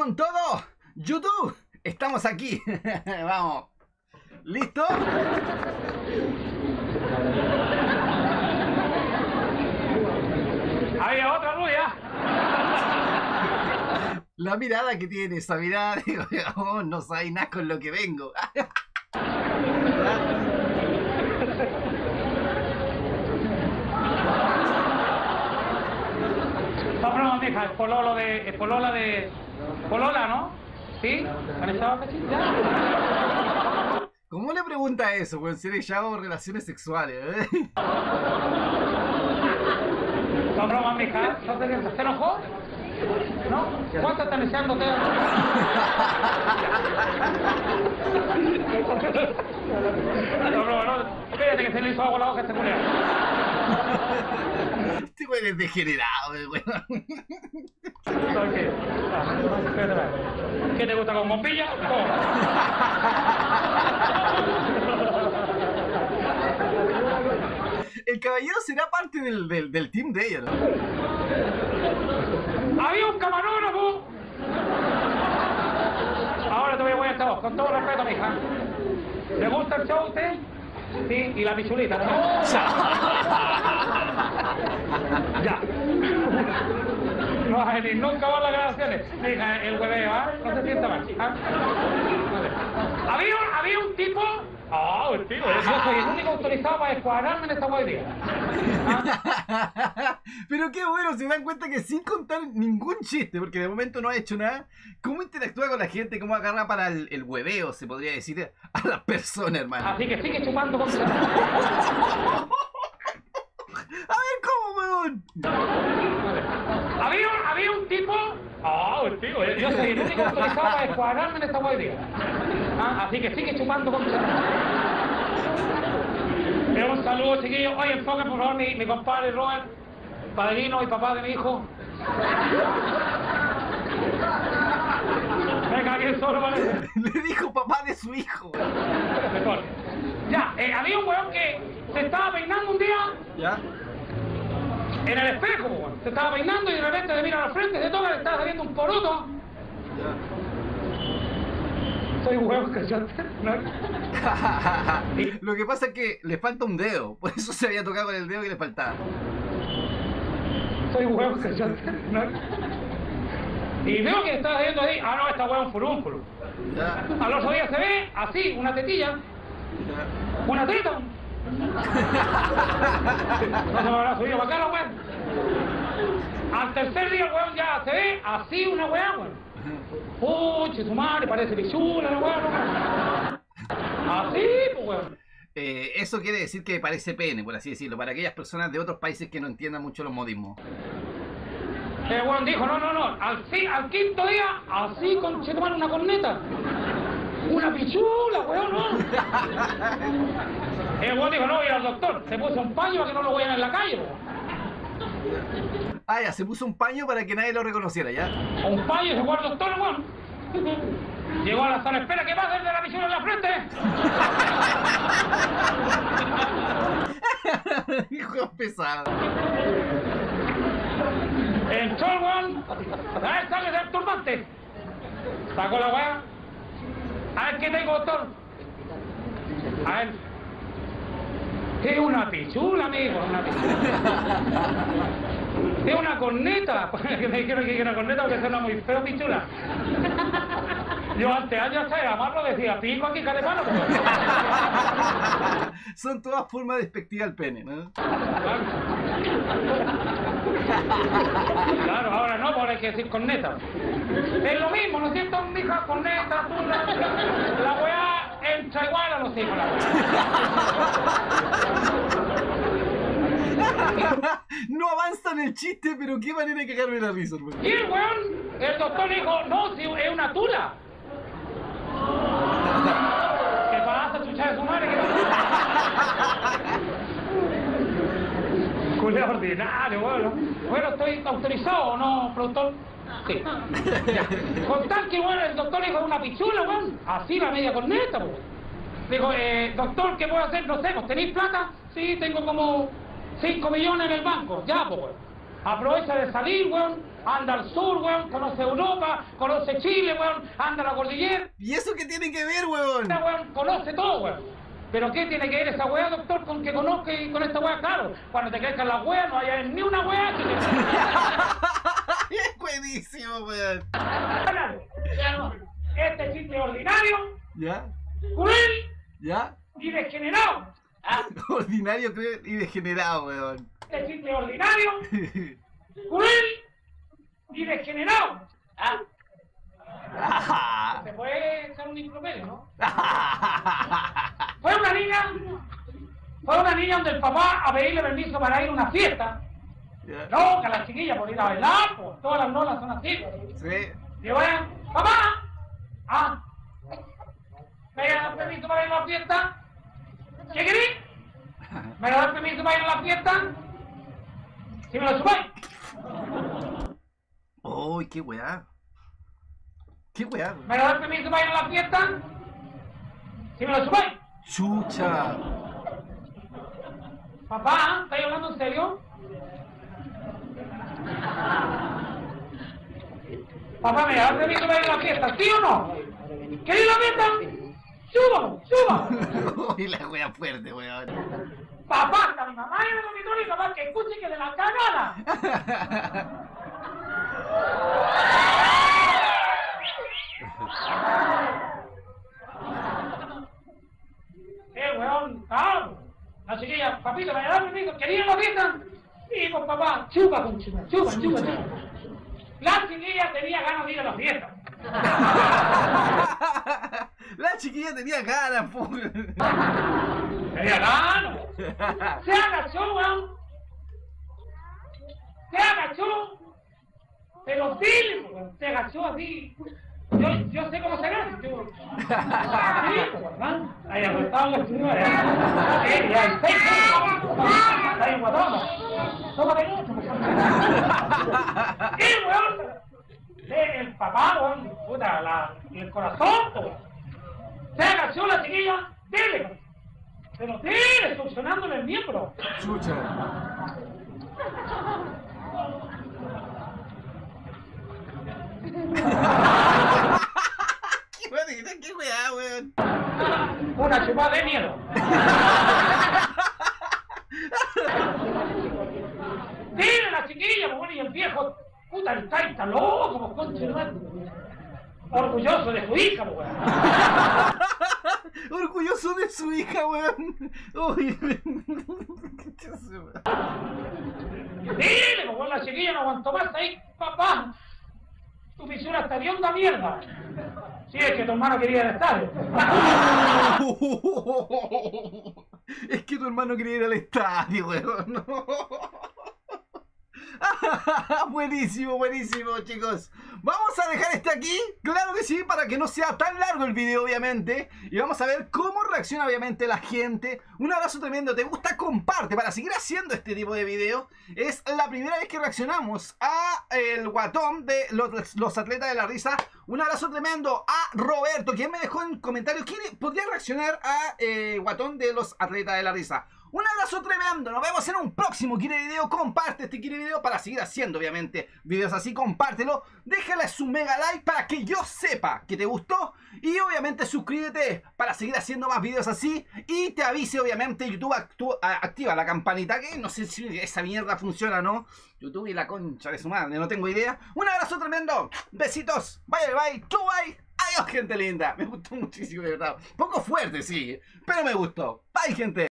con todo. YouTube, estamos aquí. Vamos. ¿Listo? Había otra rubia. La mirada que tiene esa mirada, digo, oh, no sabe nada con lo que vengo. No, mija, el pololo de. El polola de. Polola, ¿no? ¿Sí? ¿Han estado? ¿Ya? ¿Cómo le pregunta eso, weón? Si le llamo relaciones sexuales, ¿eh? No broma, mija. ¿No ¿Se enojó? ¿No? ¿Cuánto están deseando ustedes? No, broma, no. Fíjate que se le hizo agua la hoja a este culiao. Este weón es degenerado, weón. ¿Sabes qué? Espérate. ¿Qué te gusta con bombilla? El caballero será parte del, del, del team de ella, ¿no? ¡Había un camarógrafo! Ahora te voy a poner esta voz, con todo respeto, mija. ¿Le gusta el show a usted? Sí, y la pichulita, ¿no? Ya. No vas a venir nunca a las grabaciones. Mija, el hueveo, ¿ah? No se sienta mal. ¿ah? Había, había un tipo... Ah, el tipo. Yo soy el único autorizado para descuadrarme en esta huevía. Pero qué bueno, se dan cuenta que sin contar ningún chiste, porque de momento no ha hecho nada, ¿cómo interactúa con la gente? ¿Cómo agarra para el, el hueveo, se podría decir, a la persona, hermano? Así que sigue chupando con... A ver, ¿cómo, weón? Había, un- había un tipo. Ah, el tipo. Yo soy el único autorizado para descuadrarme en esta huevía. Ah, así que sigue chupando con. Eh, un saludo, chiquillos. Oye, enfoquen por favor mi, mi compadre Robert, padrino y papá de mi hijo. Venga, aquí solo parece. Le dijo papá de su hijo. Mejor. Ya, eh, había un weón que se estaba peinando un día ¿Ya? En el espejo, weón. Se estaba peinando y de repente le mira a la frente, se toca, le estaba saliendo un poroto. Soy huevo que yo no. Lo que pasa es que le falta un dedo, por eso se había tocado con el dedo que le faltaba. Soy huevo que yo no. Y veo que está haciendo ahí, ah no, esta hueá es un furúnculo. Al otro día se ve así, una tetilla, ya. una teta. No se me habrá subido. Al tercer día, weón, ya se ve así una weá, weón. Puche, su madre, parece pichula ¿no? Así, pues weón. Eh, eso quiere decir que parece pene, por así decirlo, para aquellas personas de otros países que no entiendan mucho los modismos. El weón dijo, no, no, no, al, al quinto día, así con una corneta. Una pichula, weón, no. El weón dijo, no voy a ir al doctor. Se puso un paño para que no lo vean en la calle, weón. Ah, ya, se puso un paño para que nadie lo reconociera, ¿ya? Un paño y se fue al doctor, weón. Llegó a la sala, espera, ¿qué pasa el de la pichula en la frente? Hijo pesado. Entró el weón. A ver, sale del turbante. Sacó la weá. A ver, ¿qué tengo, doctor? A ver. Es una pichula, amigo, una pichula. Es una corneta. Me dijeron que era una corneta porque suena muy feo, pichula. Yo antes años hasta de amarlo decía, pico aquí, calepano. Son todas formas despectivas al pene, ¿no? Claro. Claro, ahora no, ahora hay que decir corneta. Es lo mismo, ¿no es cierto? Mija, corneta, tú, la, la weá entra igual a los hijos, la no avanza en el chiste, pero qué manera de cagarme la risa, hermano. Y el weón, el doctor dijo, no, si es una tula. ¿Qué pasa, chucha de su madre? Culé ordinario, bueno. Bueno, ¿estoy autorizado o no, productor? Sí. Ya. Con tal que, bueno, el doctor dijo una pichula, weón. Así la media corneta, weón. Digo, eh, doctor, ¿qué puedo hacer? No sé, ¿pues ¿tenéis plata? Sí, tengo como 5 millones en el banco. Ya, pues, weón. Aprovecha de salir, weón. Anda al sur, weón. Conoce Europa, conoce Chile, weón. Anda a la cordillera, ¿Y eso qué tiene que ver, weón? weón. Conoce todo, weón. Pero ¿qué tiene que ver esa weá, doctor, con que conozca y con esta weá? Claro, cuando te crezcan las weas no haya ni una weá que te... es buenísimo, weón. Este chiste es ordinario, ¿Ya? cruel ¿Ya? y degenerado. Ah, Ordinario cruel y degenerado, weón. Este chiste es ordinario, cruel y degenerado. Ah, se puede echar un improperio, ¿no? Fue una niña, fue una niña donde el papá a pedirle permiso para ir a una fiesta. ¿Ya? No, que la chiquilla por ir a bailar, pues todas las nolas son así. Sí. Y vayan, papá, ah, ¿me das permiso para ir a la fiesta? ¿Qué querés? ¿Me das permiso para ir a la fiesta? Si me lo subáis. Uy, qué weá. Qué weá, weón. ¿Me das permiso para ir a la fiesta? Si me lo subáis. Chucha. Papá, ¿estáis hablando en serio? Papá, ¿me das permiso para ir a la fiesta? ¿Sí o no? ¿Queréis la fiesta? ¡Súbalo! ¡Súbalo! Uy, la weá fuerte, weón. Papá, está mi mamá en el dormitorio y papá que escuche que de la cagada. Eh, weón, calma. La chiquilla, papito, ¿me da permiso? ¿Querían la fiesta? Sí, pues papá, chupa con chupa, chupa, chupa, chupa. La chiquilla tenía ganas de ir a la fiesta. La chiquilla tenía ganas, po. Tenía ganas. Se agachó, weón. Se agachó. Pero dile, weón. Se agachó así. Yo, yo sé cómo agacha. Yo... Ahí señora. Sí, ya hay seis. Ahí guardado. Tómate mucho. Y, weón. El papá, weón. Puta, la, el corazón, weón. Se agachó la chiquilla. Dile. Pero dile, succionándole el miembro. Chucha. qué bonita, qué weá, weón. Una chupada de miedo. Dile la y el viejo, puta, el está, está loco, pues madre. Orgulloso de su hija, pues weón. Orgulloso de su hija, weón. Uy, Dile, pues bueno, la chiquilla no aguantó más ahí, papá. Tu fisura está de onda mierda. Si es que tu hermano quería ir al estadio. Es que tu hermano quería ir al estadio, weón. buenísimo, buenísimo, chicos. Vamos a dejar este aquí, claro que sí, para que no sea tan largo el video, obviamente. Y vamos a ver cómo reacciona, obviamente, la gente. Un abrazo tremendo, te gusta, comparte para seguir haciendo este tipo de videos. Es la primera vez que reaccionamos a el guatón de los, atletas de la risa. Un abrazo tremendo a Roberto, quien me dejó en comentarios quién podría reaccionar a eh, guatón de los atletas de la risa. Un abrazo tremendo, nos vemos en un próximo Quiere Video, comparte este Quiere Video para seguir haciendo obviamente videos así, compártelo, déjale su mega like para que yo sepa que te gustó y obviamente suscríbete para seguir haciendo más videos así y te avise obviamente YouTube activa la campanita que no sé si esa mierda funciona no, YouTube y la concha de su madre, no tengo idea. Un abrazo tremendo, besitos, bye bye, chau bye. Adiós gente linda, me gustó muchísimo de verdad, poco fuerte sí, pero me gustó. Bye gente.